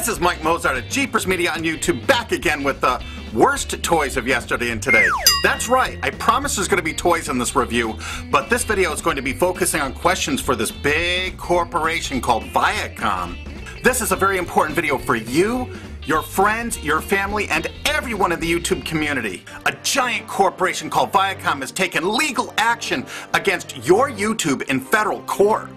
This is Mike Mozart at Jeepers Media on YouTube back again with the worst toys of yesterday and today. That's right, I promise there's going to be toys in this review, but this video is going to be focusing on questions for this big corporation called Viacom. This is a very important video for you, your friends, your family, and everyone in the YouTube community. A giant corporation called Viacom has taken legal action against your YouTube in federal court.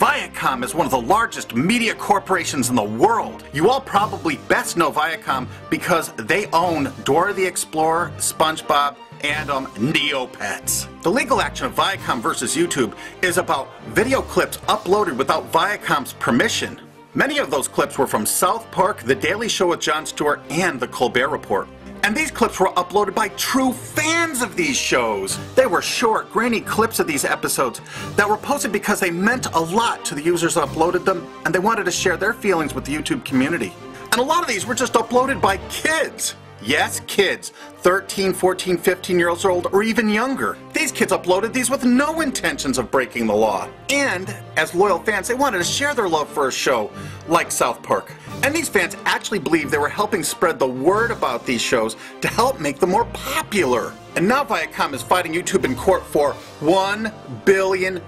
Viacom is one of the largest media corporations in the world. You all probably best know Viacom because they own Dora the Explorer, SpongeBob, and um, Neopets. The legal action of Viacom versus YouTube is about video clips uploaded without Viacom's permission. Many of those clips were from South Park, The Daily Show with Jon Stewart, and The Colbert Report. And these clips were uploaded by true fans of these shows. They were short, grainy clips of these episodes that were posted because they meant a lot to the users that uploaded them and they wanted to share their feelings with the YouTube community. And a lot of these were just uploaded by kids. Yes, kids, 13, 14, 15 years old, or even younger. These kids uploaded these with no intentions of breaking the law. And, as loyal fans, they wanted to share their love for a show like South Park. And these fans actually believed they were helping spread the word about these shows to help make them more popular. And now Viacom is fighting YouTube in court for $1 billion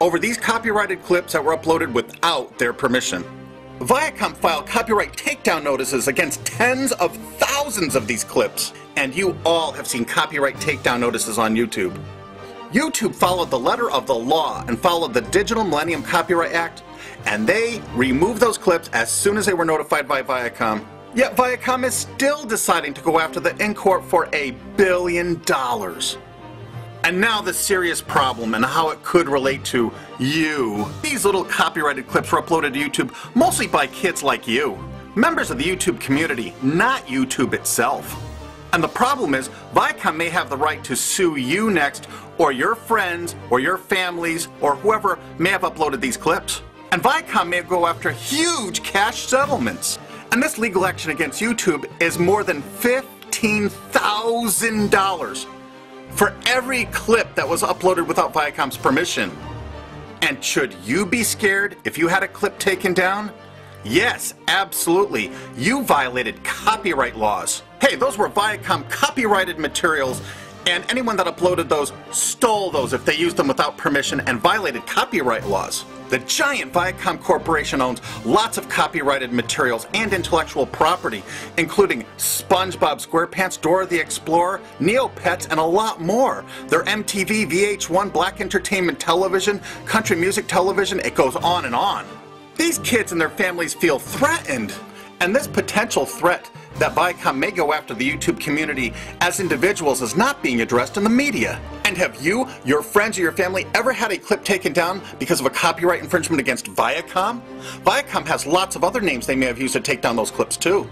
over these copyrighted clips that were uploaded without their permission. Viacom filed copyright takedown notices against tens of thousands of these clips, and you all have seen copyright takedown notices on YouTube. YouTube followed the letter of the law and followed the Digital Millennium Copyright Act, and they removed those clips as soon as they were notified by Viacom. Yet Viacom is still deciding to go after the in court for a billion dollars. And now the serious problem and how it could relate to you. These little copyrighted clips were uploaded to YouTube mostly by kids like you. Members of the YouTube community, not YouTube itself. And the problem is, Viacom may have the right to sue you next, or your friends, or your families, or whoever may have uploaded these clips. And Viacom may go after huge cash settlements. And this legal action against YouTube is more than $15,000 for every clip that was uploaded without Viacom's permission. And should you be scared if you had a clip taken down? Yes, absolutely. You violated copyright laws. Hey, those were Viacom copyrighted materials and anyone that uploaded those stole those if they used them without permission and violated copyright laws. The giant Viacom Corporation owns lots of copyrighted materials and intellectual property, including SpongeBob SquarePants, Dora the Explorer, Neopets, and a lot more. Their MTV, VH1, Black Entertainment Television, Country Music Television, it goes on and on. These kids and their families feel threatened, and this potential threat that Viacom may go after the YouTube community as individuals is not being addressed in the media. And have you, your friends, or your family ever had a clip taken down because of a copyright infringement against Viacom? Viacom has lots of other names they may have used to take down those clips too.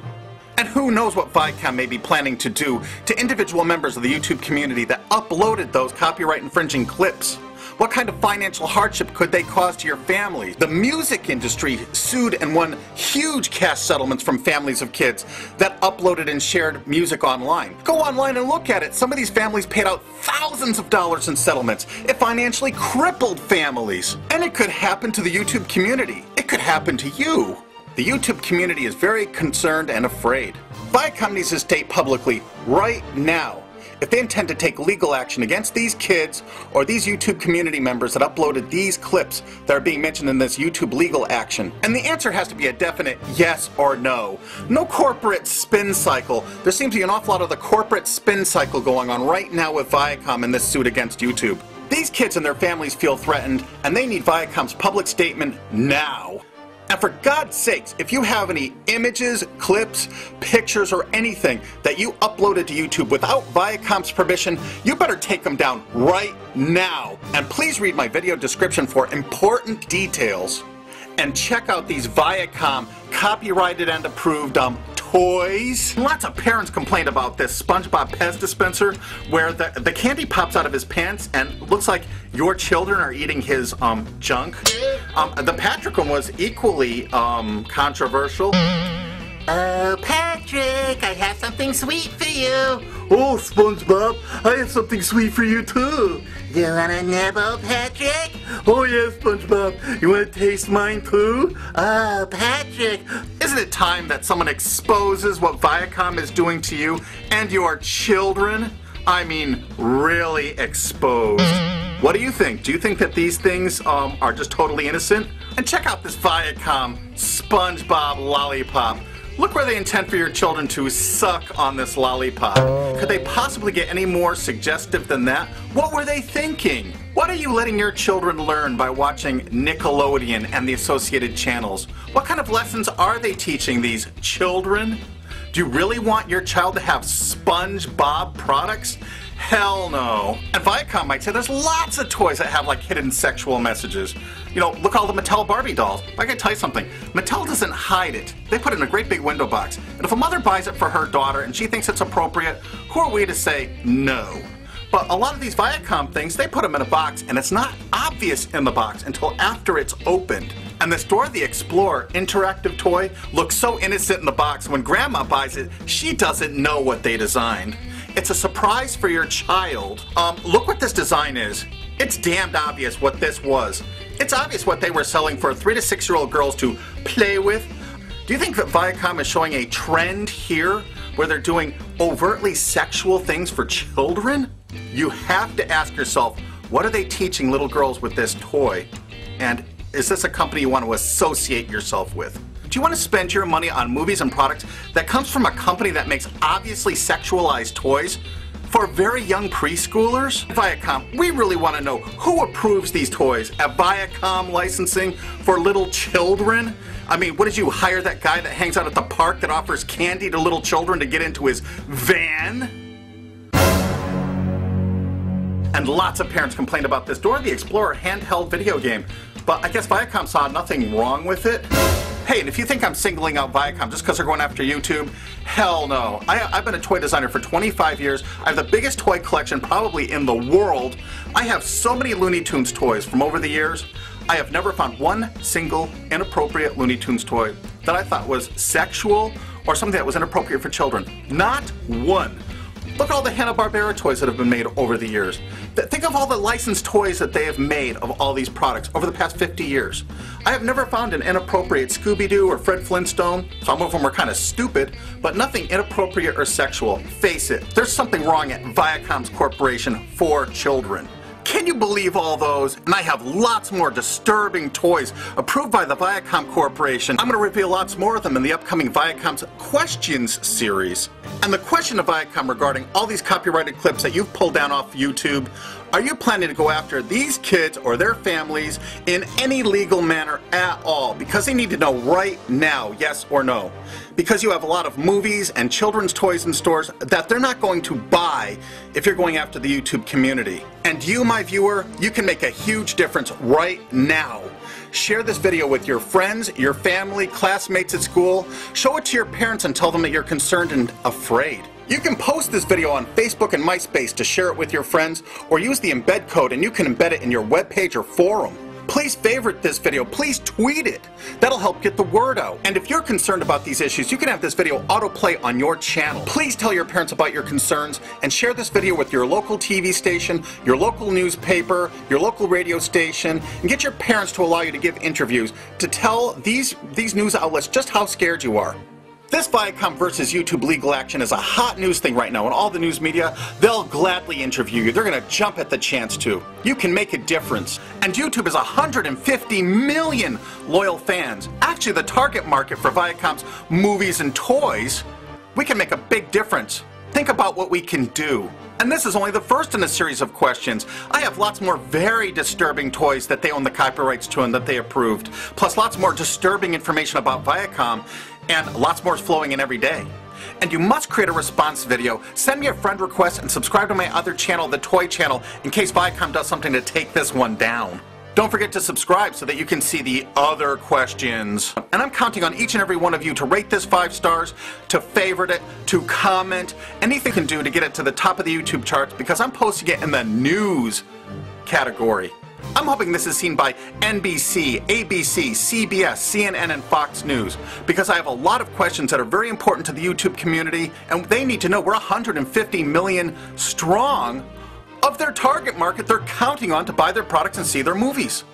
And who knows what Viacom may be planning to do to individual members of the YouTube community that uploaded those copyright infringing clips. What kind of financial hardship could they cause to your family? The music industry sued and won huge cash settlements from families of kids that uploaded and shared music online. Go online and look at it. Some of these families paid out thousands of dollars in settlements. It financially crippled families. And it could happen to the YouTube community. It could happen to you. The YouTube community is very concerned and afraid. Viacom needs to state publicly right now if they intend to take legal action against these kids or these YouTube community members that uploaded these clips that are being mentioned in this YouTube legal action. And the answer has to be a definite yes or no. No corporate spin cycle. There seems to be an awful lot of the corporate spin cycle going on right now with Viacom in this suit against YouTube. These kids and their families feel threatened, and they need Viacom's public statement now. And for God's sakes, if you have any images, clips, pictures, or anything that you uploaded to YouTube without Viacom's permission, you better take them down right now. And please read my video description for important details. And check out these Viacom copyrighted and approved um, toys. Lots of parents complained about this SpongeBob Pez dispenser where the, the candy pops out of his pants and looks like your children are eating his um, junk. Um, the Patrick one was equally um, controversial. Oh, Patrick, I have something sweet for you. Oh, SpongeBob, I have something sweet for you too. You want a nibble, Patrick? Oh yes, SpongeBob. You want to taste mine too? Oh, Patrick. Isn't it time that someone exposes what Viacom is doing to you and your children? I mean, really exposed. What do you think? Do you think that these things um, are just totally innocent? And check out this Viacom SpongeBob lollipop. Look where they intend for your children to suck on this lollipop. Oh. Could they possibly get any more suggestive than that? What were they thinking? What are you letting your children learn by watching Nickelodeon and the associated channels? What kind of lessons are they teaching these children? Do you really want your child to have SpongeBob products? Hell no. And Viacom might say there's lots of toys that have like hidden sexual messages. You know, look all the Mattel Barbie dolls. I can tell you something. Mattel doesn't hide it. They put it in a great big window box. And if a mother buys it for her daughter and she thinks it's appropriate, who are we to say no? But a lot of these Viacom things, they put them in a box and it's not obvious in the box until after it's opened. And this Dora the Explorer interactive toy looks so innocent in the box. When grandma buys it, she doesn't know what they designed. It's a surprise for your child. Um, look what this design is. It's damned obvious what this was. It's obvious what they were selling for three to six year old girls to play with. Do you think that Viacom is showing a trend here where they're doing overtly sexual things for children? You have to ask yourself, what are they teaching little girls with this toy? And is this a company you want to associate yourself with? Do you want to spend your money on movies and products that comes from a company that makes obviously sexualized toys for very young preschoolers? Viacom, we really want to know who approves these toys at Viacom licensing for little children? I mean, what did you hire that guy that hangs out at the park that offers candy to little children to get into his van? And lots of parents complained about this Dora the Explorer handheld video game. But I guess Viacom saw nothing wrong with it. Hey, and if you think I'm singling out Viacom just because they're going after YouTube, hell no. I, have been a toy designer for 25 years. I have the biggest toy collection probably in the world. I have so many Looney Tunes toys from over the years. I have never found one single inappropriate Looney Tunes toy that I thought was sexual or something that was inappropriate for children. Not one. Look at all the Hanna-Barbera toys that have been made over the years. Think of all the licensed toys that they have made of all these products over the past 50 years. I have never found an inappropriate Scooby-Doo or Fred Flintstone. Some of them are kind of stupid, but nothing inappropriate or sexual. Face it, there's something wrong at Viacom's corporation for children. Can you believe all those? And I have lots more disturbing toys approved by the Viacom Corporation. I'm going to reveal lots more of them in the upcoming Viacom's Questions series. And the question of Viacom regarding all these copyrighted clips that you've pulled down off YouTube, are you planning to go after these kids or their families in any legal manner at all? Because they need to know right now, yes or no. Because you have a lot of movies and children's toys in stores that they're not going to buy if you're going after the YouTube community. And you, my viewer, you can make a huge difference right now. Share this video with your friends, your family, classmates at school. Show it to your parents and tell them that you're concerned and afraid. You can post this video on Facebook and MySpace to share it with your friends, or use the embed code and you can embed it in your webpage or forum. Please favorite this video. Please tweet it. That'll help get the word out. And if you're concerned about these issues, you can have this video autoplay on your channel. Please tell your parents about your concerns and share this video with your local TV station, your local newspaper, your local radio station, and get your parents to allow you to give interviews to tell these, these news outlets just how scared you are. This Viacom versus YouTube legal action is a hot news thing right now, and all the news media, they'll gladly interview you. They're going to jump at the chance to. You can make a difference. And YouTube has 150 million loyal fans. Actually, the target market for Viacom's movies and toys. We can make a big difference. Think about what we can do. And this is only the first in a series of questions. I have lots more very disturbing toys that they own the copyrights to and that they approved, plus lots more disturbing information about Viacom and lots more is flowing in every day. And you must create a response video, send me a friend request, and subscribe to my other channel, the Toy Channel, in case Viacom does something to take this one down. Don't forget to subscribe so that you can see the other questions. And I'm counting on each and every one of you to rate this five stars, to favorite it, to comment, anything you can do to get it to the top of the YouTube charts because I'm posting it in the news category. I'm hoping this is seen by NBC, ABC, CBS, CNN, and Fox News because I have a lot of questions that are very important to the YouTube community and they need to know we're 150 million strong of their target market they're counting on to buy their products and see their movies.